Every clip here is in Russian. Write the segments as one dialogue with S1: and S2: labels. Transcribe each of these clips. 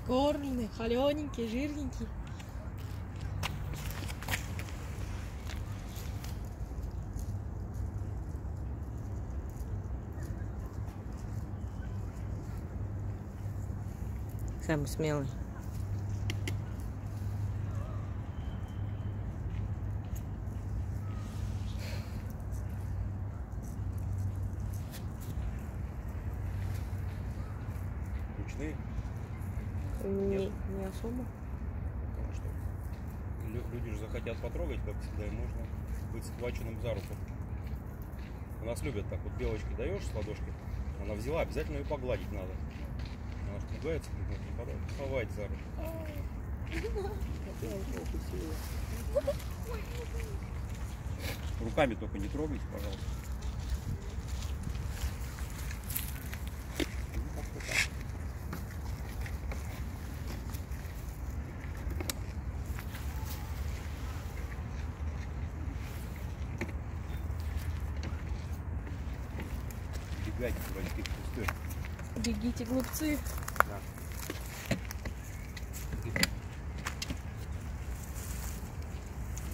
S1: Кормленый, холененький, жирненький.
S2: Самый смелый.
S3: Ручные,
S2: Не, не особо.
S3: потому что лю- люди же захотят потрогать, как всегда, и можно быть схваченным за руку. У нас любят так вот белочке даешь с ладошки, она взяла, обязательно ее погладить надо. Она же пугается, думает, не ховать за руку. Руками только не трогайте, пожалуйста. Бегайте, дурачки, пустые.
S1: Бегите, глупцы.
S3: Да.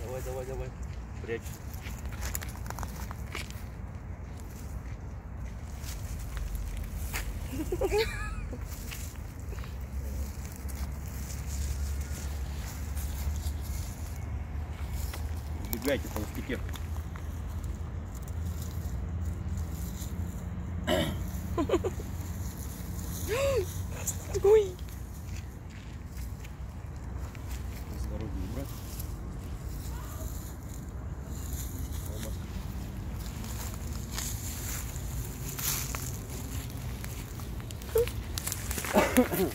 S3: Давай, давай, давай. Прячь. Бегайте, толстяки.
S1: Ой.
S3: Здоровье убрать. Оба.